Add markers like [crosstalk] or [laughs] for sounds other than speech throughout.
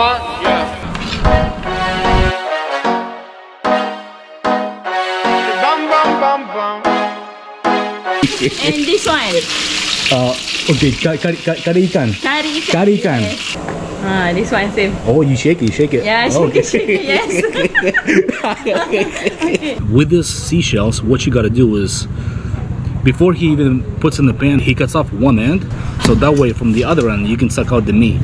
one. Yeah. Bum bum bum bum. And this one, Uh, okay, kari, kari, kari, kari ikan. kari ikan. Kari ikan. Yes. Ah, this one same. Oh, you shake it, you shake it. Yeah, shake okay. it, shake it, yes. [laughs] With this seashells, what you gotta do is, before he even puts in the pan, he cuts off one end, so that way from the other end you can suck out the meat.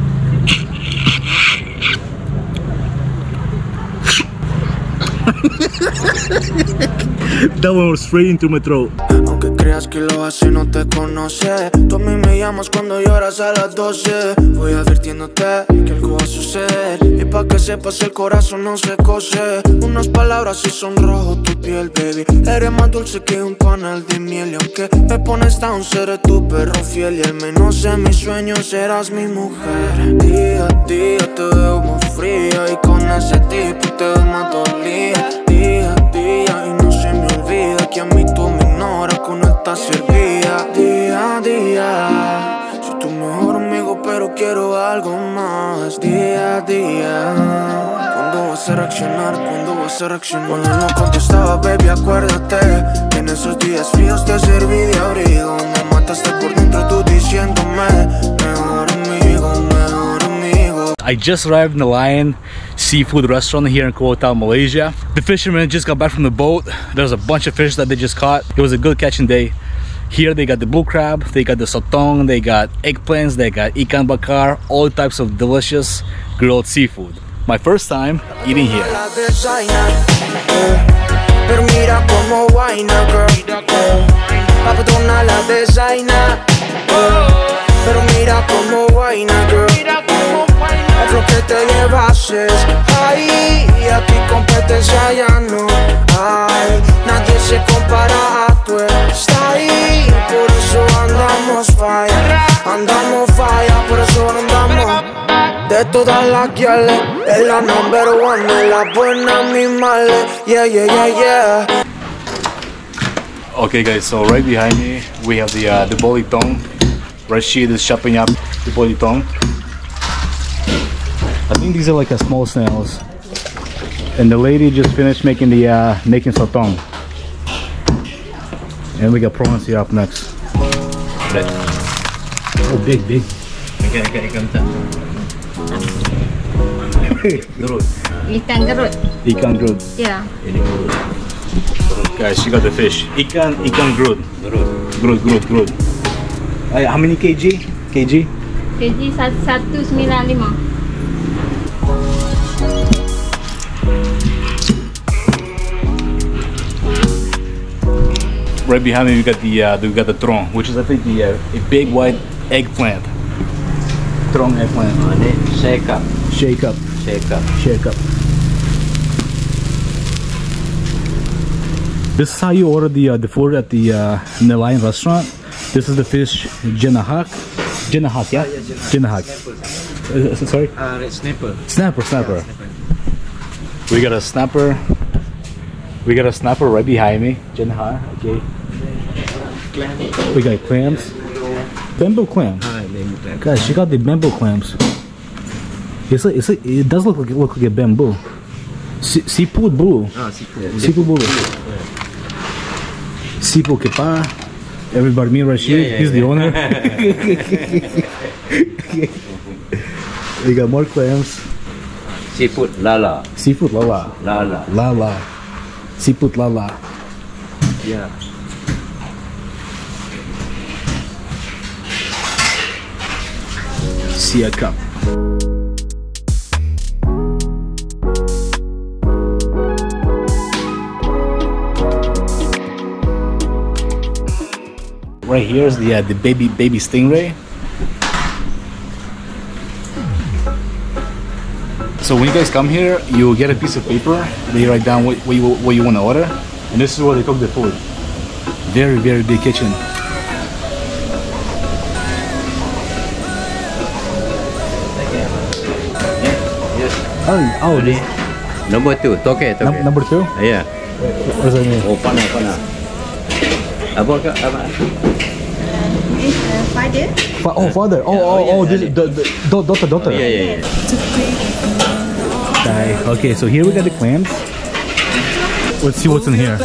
Was straight into my throat. Aunque creas que lo hace, no te conoce. Tú a mí me llamas cuando lloras a las 12. Voy advirtiéndote que algo va a suceder. Y pa' que sepas, el corazón no se cose. Unas palabras y sonrojo tu piel, baby. Eres más dulce que un panal de miel. Y aunque me pones down, seré tu perro fiel. Y al menos en mis sueños serás mi mujer. Día a día te veo más fría. Y con ese tipo te veo más dolida. Día a día y no que a mí tú me ignoras con esta servía. Día a día, soy tu mejor amigo, pero quiero algo más. Día a día, ¿cuándo vas a reaccionar? ¿Cuándo vas a reaccionar? Cuando no contestaba, baby, acuérdate que en esos días fríos te serví de abrigo. Me mataste por dentro tú diciéndome, amigo. I just arrived in the Nelayan Seafood Restaurant here in Kuala Malaysia. The fishermen just got back from the boat. There's a bunch of fish that they just caught. It was a good catching day. Here they got the blue crab, they got the sotong, they got eggplants, they got ikan bakar, all types of delicious grilled seafood. My first time eating here. Que te llevases. Aquí competencia ya no hay. Nadie se compara a tu. Por eso andamos falla. Andamos falla, por eso andamos. De todas las es la number one. Yeah, yeah, yeah, yeah. Okay guys, so right behind me we have the uh, the bolitong. Rashid is chopping up the bolitong. I think these are like a small snails. And the lady just finished making the uh, making sotong. And we got prawns here up next. Oh, big, big. Okay, okay, come [laughs] Gerut. Ikan gerut. Ikan grud. Yeah. Guys, she got the fish. Ikan, ikan grud. Grud, grud, grud. Uh, how many kg? Kg? KG 195. Right behind me, we got the uh, we got the tron, which is I think the uh, a big white eggplant. Tron eggplant. Ini shake up, Shake up, shake up. shake up. This is how you order the uh, the food at the uh, Nelayan restaurant. This is the fish jenahak. Jenahak, yeah? Jenahak. Uh, uh, sorry? Ah, red snapper. Snapper, snapper. We got a snapper. We got a snapper right behind me. Jenahak, okay. We got clams. Bamboo clam. Ah, bamboo clam. Guys, she got the bamboo clams. It's like, it's like, it does look like it look like a bamboo. Se- seafood blue. Ah, seafood. Seafood blue. Seafood kepa. Everybody, me Rashid, Yeah, yeah, he's the owner. [laughs] we got more clams. Seafood lala, Seafood lala. lala. Lala. Seafood lala. Yeah. Siakap. Right here is the uh, the baby baby stingray. So when you guys come here, you get a piece of paper. They write down what, what you what you want to order, and this is where they cook the food. Very very big kitchen. Oh, oh, this, Number two, toke, toke. num- number two. Yeah. What does that mean? Oh, panah, panah. Apa ke? Apa? Uh, father. Fa- oh, father. Oh, oh, oh, this is the, the da- daughter, daughter. Yeah, yeah, yeah. Okay. okay, so here we got the clams. Let's see what's in here.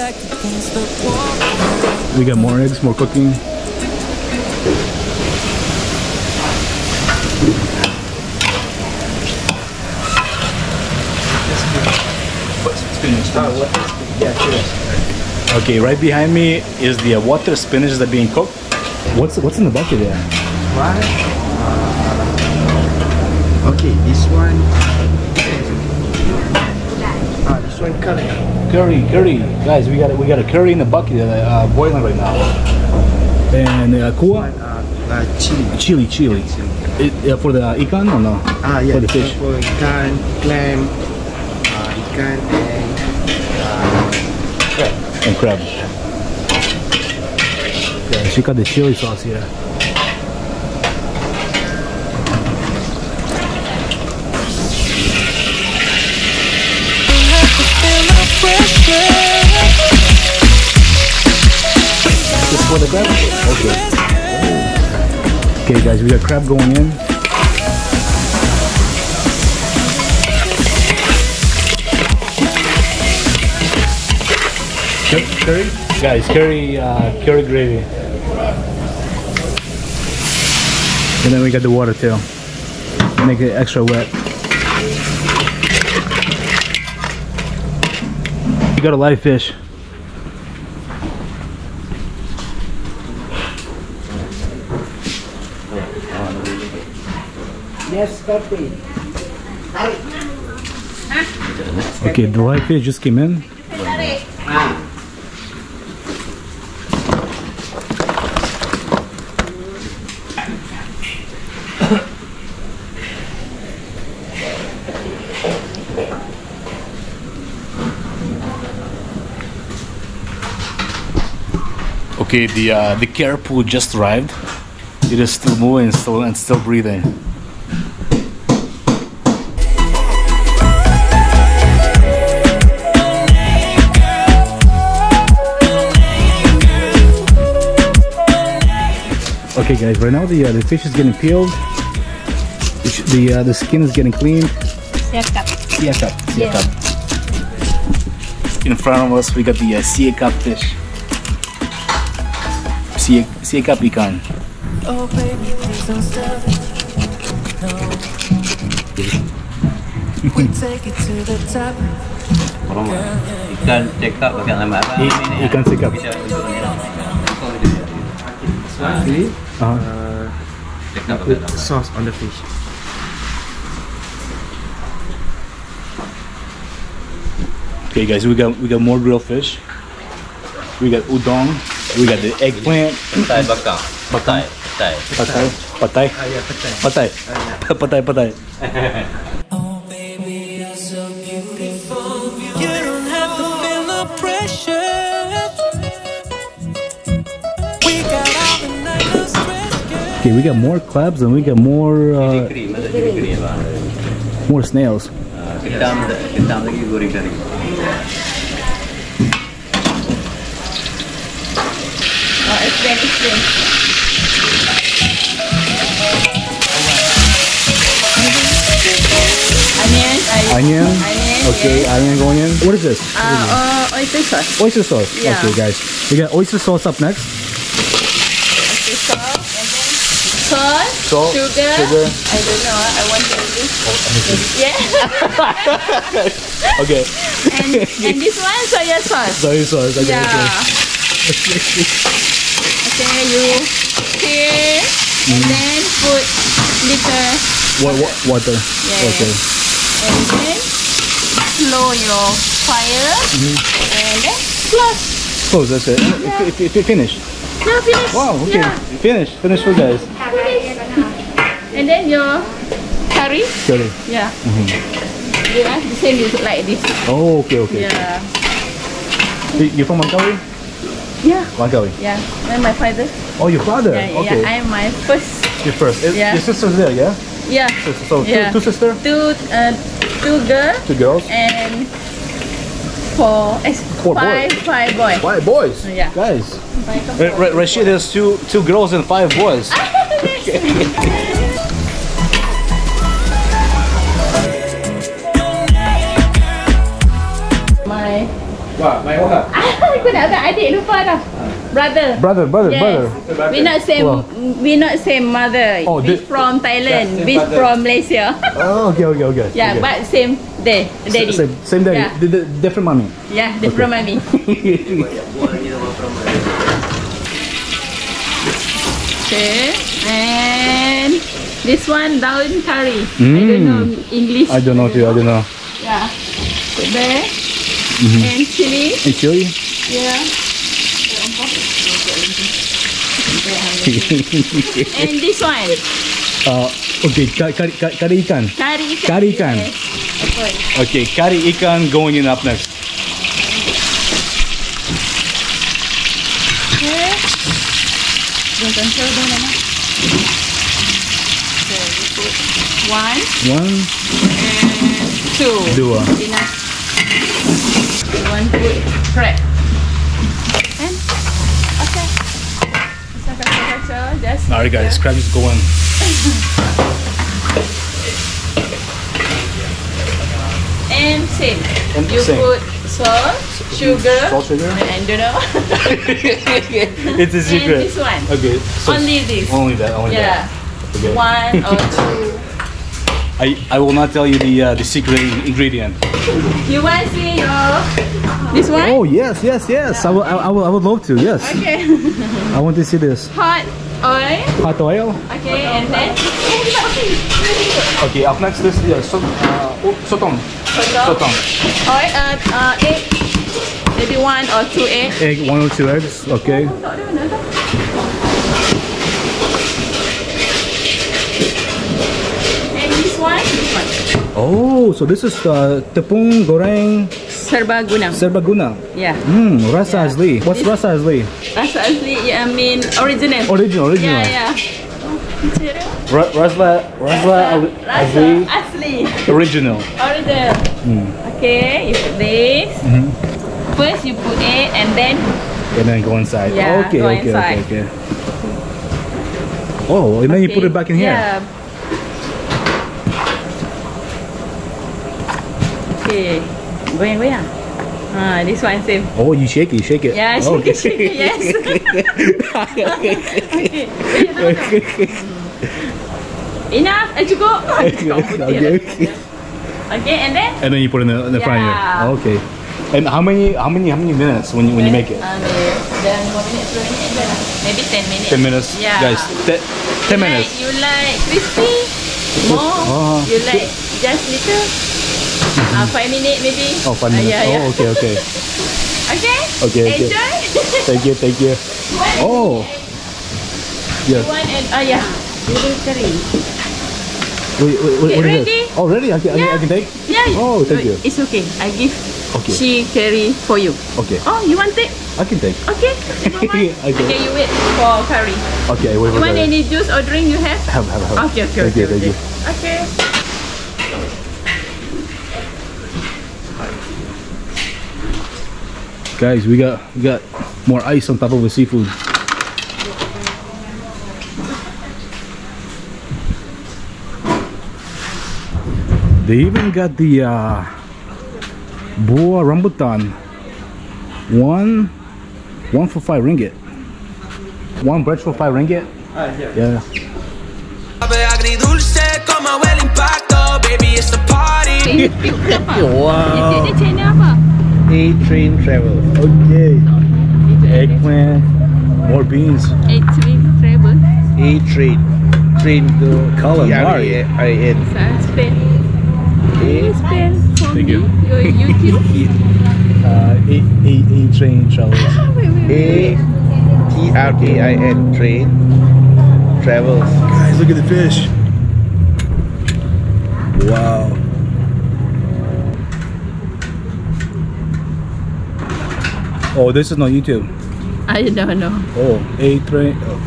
We got more eggs, more cooking. Okay, right behind me is the uh, water spinach that being cooked. What's what's in the bucket there? What? Okay, this one. This curry. Curry, curry, guys. We got a, we got a curry in the bucket uh, boiling right now. And uh, kuah, Uh, uh, chili. chili, chili. It, uh, for the ikan or no? Ah, yeah. For the fish For ikan, clam, uh, ikan and uh, crab. and crab. Yeah, she got the chili sauce here. For the crab? Okay. Okay, guys, we got crab going in. Curry? Guys, curry, uh, curry gravy. And then we got the water too. Make it extra wet. You got a live fish. Yes. Okay, the live fish just came in. Okay, the uh, the kerapu just arrived. It is still moving, still and still breathing. Okay, guys. Right now the uh, the fish is getting peeled. The sh- The uh, the skin is getting cleaned. Siakap. Siakap. Siakap. In front of us, we got the uh, siakap fish. Sie- Siakap ikan. Orang ikan cekap pakai nama apa? I- Ini, eh. ikan cekap. Bisa untuk ni lah. Actually, Uh-huh. uh, Cekap pakai put nama. sauce on the fish. Okay, guys, we got we got more grilled fish. We got udon. We got the eggplant. Petai bakar. Petai. Petai. Patay. Patay. Ah, yeah, petai. Patay. [laughs] Okay, we got more crabs and we got more uh, Kering, masa jadi kering bang. more snails. Ketam, ketam lagi goreng kari. Oh, explain, explain. Onion, Onion. Onion, Okay, onion going in. What is this? Uh, uh, oyster sauce. Oyster sauce. Yeah. Okay, guys. We got oyster sauce up next. Oyster sauce salt, Salt, sugar. sugar. I don't know. I want to do this. Yeah. [laughs] Okay. and, and this one soya sauce. Soy sauce. Okay, Yeah. okay. Okay, you stir and then put little Wa- wa- water. Yeah. Okay. and then slow your fire Mm-hmm. and then close. Close. That's it. F- finish. Now finish. Wow. Okay. Yeah. Finish. Finish for guys. And then your curry. Curry. Yeah. Mm-hmm. Yeah, the same is like this. Oh, okay, okay. Yeah. You you from Langkawi? Yeah. Langkawi. Yeah. And my father. Oh, your father. Yeah, okay. yeah. I'm my first. Your first. Yeah. Your sister's there, yeah? Yeah. So, so two, Yeah. two sister, Two uh two girls two girls. and four, eh, Four five, five boy. Five boys. Yeah. Guys. Five couple. Ra- Ra- Rashid has two two girls and five boys. [laughs] My, Wah, [laughs] my what? aku nak agak adik lupa dah. Brother. Brother, brother, Yes. brother. We not same. Wow. We not same mother. Oh, we from Thailand. Yeah, we father. from Malaysia. [laughs] Oh, okay, okay, okay. yeah, okay. but same day, daddy. Same, same daddy. Yeah. The, the, different mommy. Yeah, different mommy. [laughs] Okay, and this one daun curry. I don't know English. Mm. I don't know too. I don't know. Yeah, put there. Mm-hmm. And chili. And chili. Yeah. [laughs] and this one, uh, okay, ka- kari, ka- kari ikan. curry ikan. Curry ikan. Yes. Okay. Okay, kari ikan going in up next. Okay. Don't control, don't Okay, we put one One, and two. dua. Enough. You want to put crab. And okay. Kacau, kacau, kacau. Just Alright, guys, crab is going. And same. And you same. put salt, sugar, Salt, sugar? and don't know. [laughs] it's a secret. And this one. Okay, so Only this. only that, only Yeah. that. Okay. One or [laughs] two. I, I will not tell you the uh, the secret ingredient. You want to see your this one? Oh yes, yes, yes. I will, I, I will, I would love to. Yes, Okay. I want to see this. Hot oil. Hot oil. Okay, and then Okay, up next this yeah, so, uh, oh, sotong. sotong. Sotong. Oil, uh, uh, egg. Maybe one or two egg. Egg, one or two eggs. Okay. And this one, this one. Oh, so this is uh, tepung goreng Serbaguna. serbaguna. Yeah. Hmm, rasa asli. What's rasa asli? Rasa asli, yeah, I mean original. Original, original. Yeah, yeah. Ra- rasa, rasa al- asli. asli. Original. Original. Hmm. Okay, you put this. Mm-hmm. First you put it and then And then go inside. Yeah, okay, go okay, inside. okay, okay. Oh, and then you put it back in here. Yeah. Okay. Going where? Ah, this one same. Oh, you shake it, shake it. Yeah, Oh, shake it, shake it, yes. [laughs] okay. Enough. Eh, cukup. Cukup putih okay, lah. okay. Okay, and then And then you put it in the, in the front here. Yeah. Okay. And how many how many how many minutes when you when you make it? Uh, then one minute, two minutes, je maybe ten minutes. Ten minutes, Yeah. guys. Te- ten you minutes. Like, you like crispy more. Oh. You like just little. Uh, five minutes maybe. Oh, five minutes. yeah, yeah. Oh, okay, okay. Okay. Okay, okay. Enjoy. Thank you, thank you. Oh. Yes. One and ah yeah. Little curry. Wait, wait, wait. Okay, what is ready? this? Oh, ready? I can, I, can- I can take. Yeah. Oh, thank you. It's okay. I give. Okay. She carry for you. Okay, Oh, you want it? I can take. Okay. [laughs] Okay. okay. You wait for curry. Okay, wait You want that. any juice or drink? You have? Have, have, have. Okay. Okay. Thank okay, you, thank okay. you. Okay. Guys, we got we got more ice on top of the seafood. They even got the uh, buah rambutan. One, one for five ringgit. One bread for five ringgit. Yeah. Ave agridulce como el impacto, baby, it's the party. [laughs] Wow. Dia channel apa? A train travel. Okay. Eggplant. More beans. Eight three travel. A train. Train to Calamari. T-R-A-I-N. Spain. A Spain for Thank me. you. Your YouTube. [laughs] Uh, eight, eight, eight train travels. [laughs] wait, wait, wait. A T R A I N train travels. Guys, look at the fish. Wow. Oh, this is not YouTube. I don't know. Oh, A train. Oh.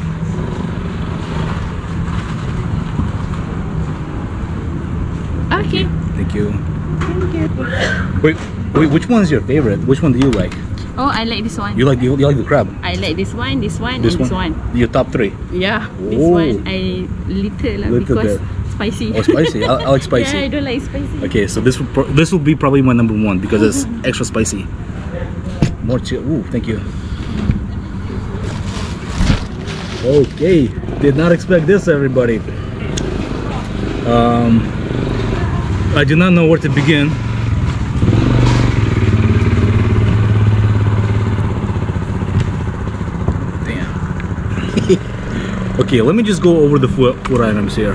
Okay. Thank you. Thank you. Wait, Wait, which one is your favorite? Which one do you like? Oh, I like this one. You like you, you like the crab? I like this one, this one, This and this one? one. Your top three. Yeah, this Oh. one I little Little because bit. spicy. Oh, spicy. I, I like spicy. [laughs] yeah, I don't like spicy. Okay, so this this will be probably my number one because it's [laughs] extra spicy. More chill. Ooh, thank you. Okay, did not expect this, everybody. Um, I do not know where to begin. Damn. [laughs] okay, let me just go over the food, items here.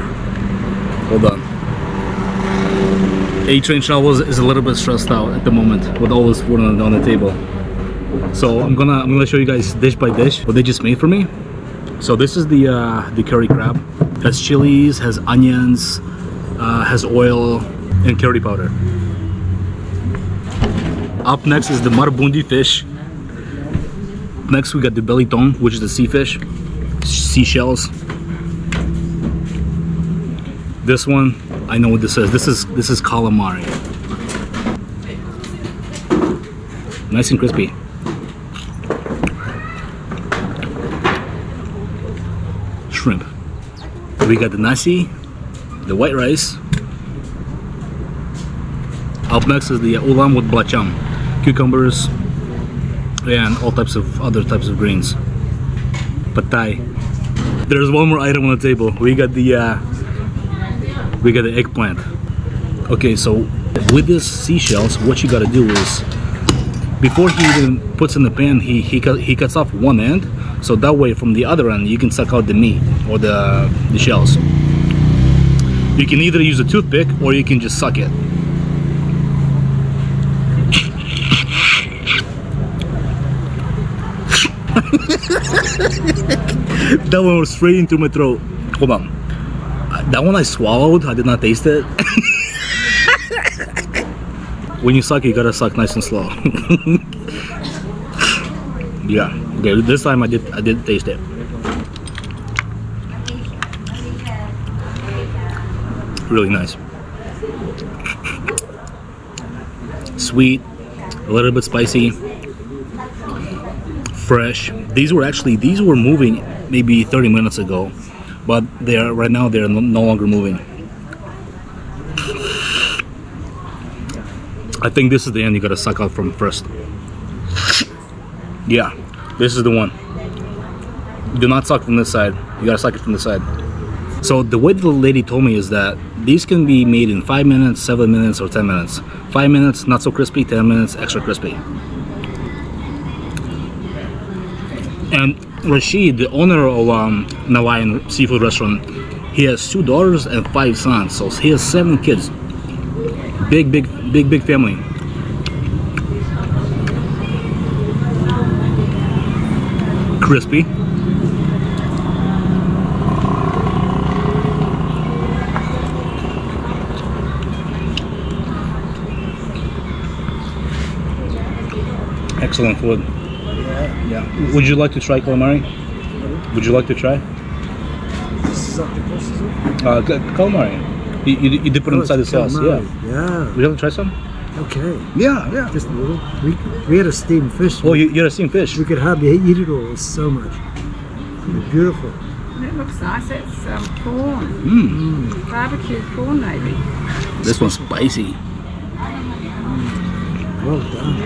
Hold on. A train travels is a little bit stressed out at the moment with all this food on, on the table. So I'm gonna I'm gonna show you guys dish by dish what they just made for me. So this is the uh, the curry crab. Has chilies, has onions, uh, has oil, and curry powder. Up next is the marbundi fish. Next we got the belly ton, which is the sea fish, seashells. This one, I know what this is. This is this is calamari. Nice and crispy. Shrimp. We got the nasi, the white rice. Up next is the ulam with belacan, cucumbers, and all types of other types of greens. Pad thai. There's one more item on the table. We got the uh, we got the eggplant. Okay, so with this seashells, what you gotta do is before he even puts in the pan, he he he cuts off one end, so that way from the other end you can suck out the meat or the the shells. You can either use a toothpick or you can just suck it. [laughs] that one was straight into my throat. Hold on. That one I swallowed. I did not taste it. [laughs] when you suck, you gotta suck nice and slow. [laughs] yeah. Okay. This time I did. I did taste it. Really nice. Sweet, a little bit spicy, fresh. These were actually these were moving maybe 30 minutes ago, but they are right now they're no, no longer moving. I think this is the end you gotta suck out from first. Yeah, this is the one. Do not suck from this side. You gotta suck it from the side. So the way the lady told me is that these can be made in five minutes, seven minutes, or ten minutes. Five minutes, not so crispy. Ten minutes, extra crispy. And Rashid, the owner of um, Nelayan Seafood Restaurant, he has two daughters and five sons. So he has seven kids. Big, big, big, big family. Crispy. Excellent food. Yeah. Would you like to try calamari? Would you like to try? This is octopus, is? Uh, calamari. You, you, you dip it Oh, inside the sauce. Yeah. Yeah. Would you like to try some? Okay. Yeah, yeah. Just a little. We, we had a steamed fish. Oh, you, you're a steamed fish. We could hardly eat it all. It's so much. Beautiful. It looks nice. It's um, prawn, Mmm. barbecue prawn maybe. This one's spicy. Well done.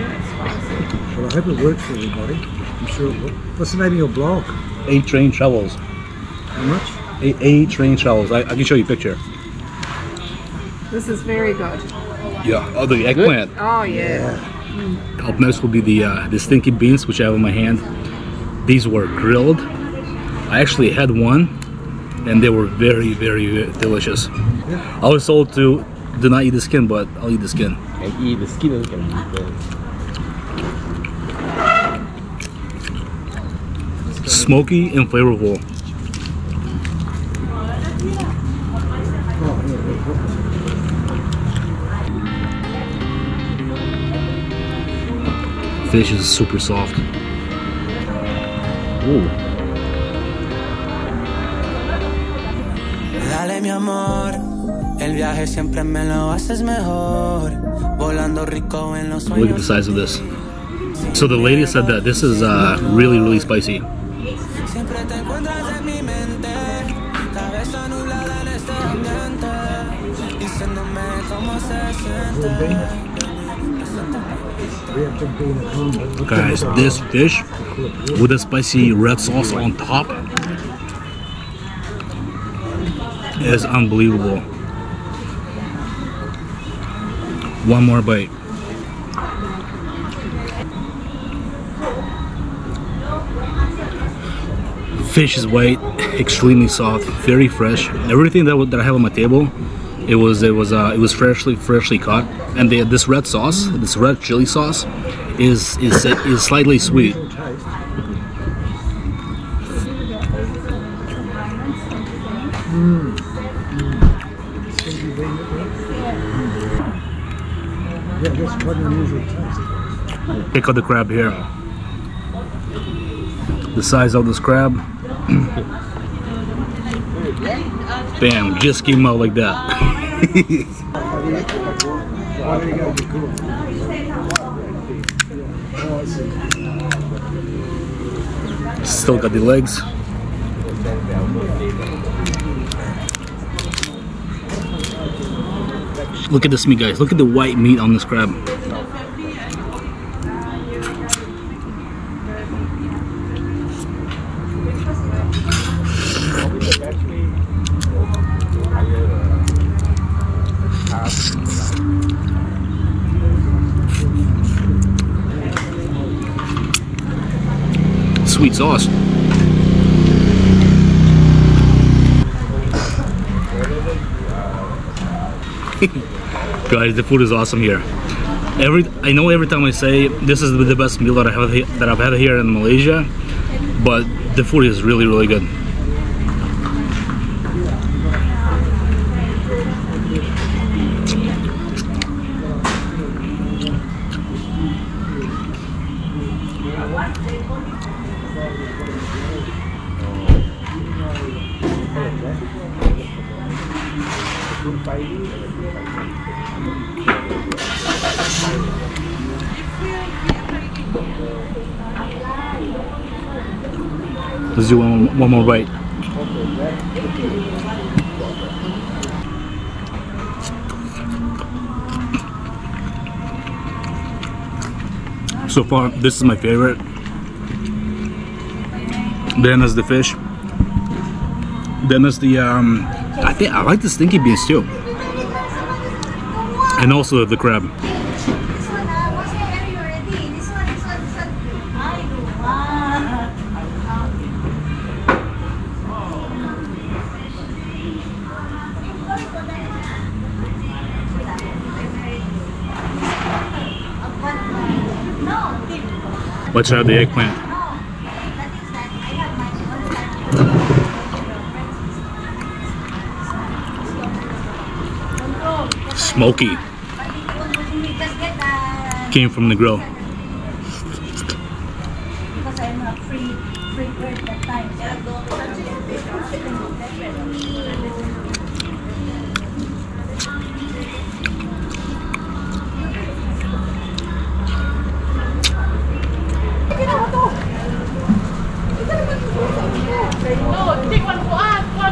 Well, I hope it works for everybody. I'm sure it will. What's the name of your blog? A train travels. How much? A, a train travels. I, I can show you a picture. This is very good. Yeah. Oh, the eggplant. Oh yeah. Up next will be the uh, the stinky beans, which I have in my hand. These were grilled. I actually had one, and they were very, very delicious. I was told to do not eat the skin, but I'll eat the skin. Can eat the skin also can eat the Smoky and flavorful. Fish is super soft. Ooh. Dale mi amor, El viaje siempre me lo haces mejor. Volando rico en los Look at the size of this. So the lady said that this is uh, really, really spicy. Guys, this fish with the spicy red sauce on top is unbelievable. One more bite. Fish is white, extremely soft, very fresh. Everything that, that I have on my table, it was it was uh, it was freshly freshly caught. And the, this red sauce, this red chili sauce, is is is slightly sweet. Pick out the crab here. The size of this crab. [clears throat] Bam, just came out like that. Still got the legs. Look at this meat, guys. Look at the white meat on this crab. Sweet sauce. [laughs] Guys, the food is awesome here. Every I know every time I say this is the best meal that I have that I've had here in Malaysia, but the food is really really good. Let's do one, one more bite. So far, this is my favorite. Then there's the fish. Then there's the um, I think I like the stinky beans too, and also the crab. This one, uh, what's the area already? This one, this one, this one. Ay, lupa. Let's try the eggplant. Smoky. Came from the grill. because I'm a free, free that time.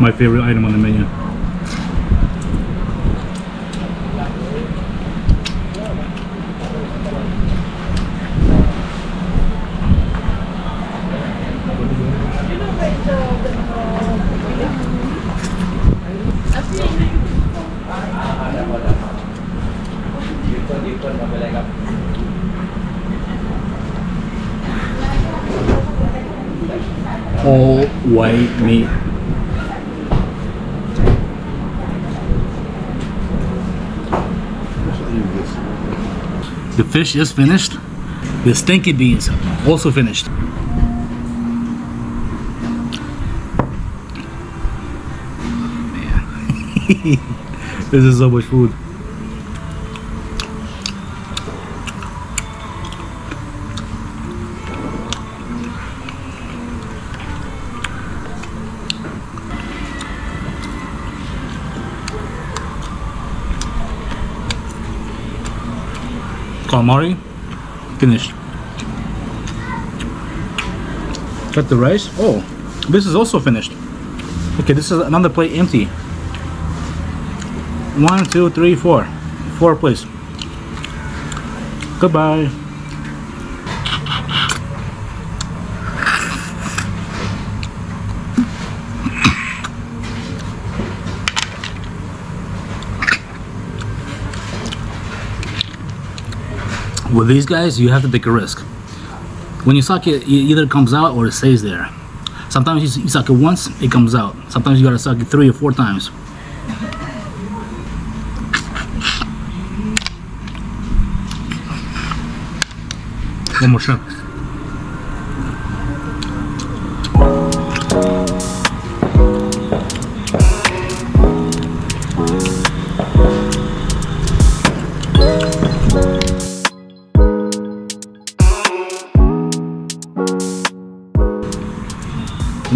My favorite item on the menu. All white meat. The fish is finished. The stinky beans also finished. [laughs] Man, [laughs] this is so much food. Calamari finished. Got the rice. Oh this is also finished. Okay this is another plate empty. One two three four. Four plates. Goodbye with these guys you have to take a risk. When you suck it it either comes out or it stays there. Sometimes you, suck it once it comes out. Sometimes you gotta suck it three or four times. One more shrimp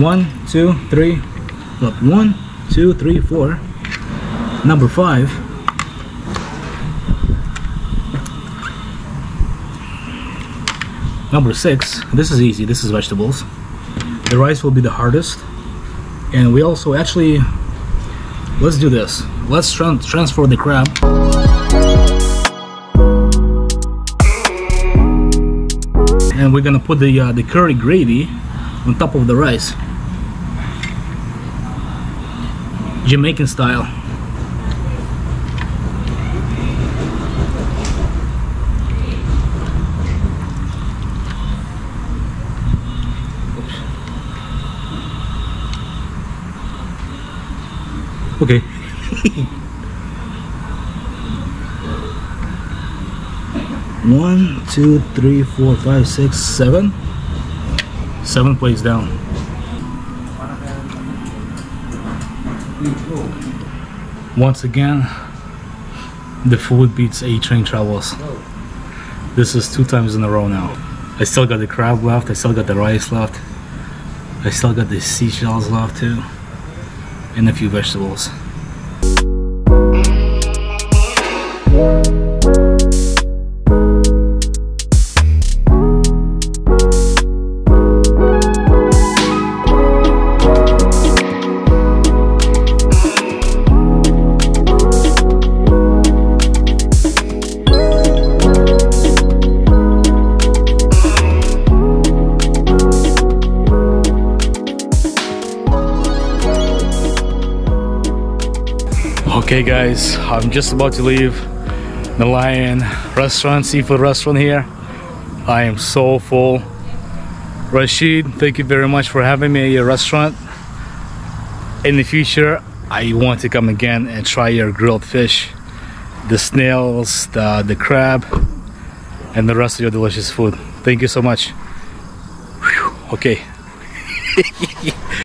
one two three. Look one two three four. Number five. Number six. This is easy. This is vegetables. The rice will be the hardest. And we also actually let's do this. Let's tran transfer the crab. And we're gonna put the uh, the curry gravy on top of the rice Jamaican style. Okay. [laughs] One two three four five six seven. Seven plates down once again the food beats A train travels. This is two times in a row now. I still got the crab left I still got the rice left I still got the seashells left too and a few vegetables guys, I'm just about to leave the Nelayan restaurant, seafood restaurant here. I am so full. Rashid, thank you very much for having me at your restaurant. In the future, I want to come again and try your grilled fish, the snails, the, the crab, and the rest of your delicious food. Thank you so much. Whew, okay. [laughs]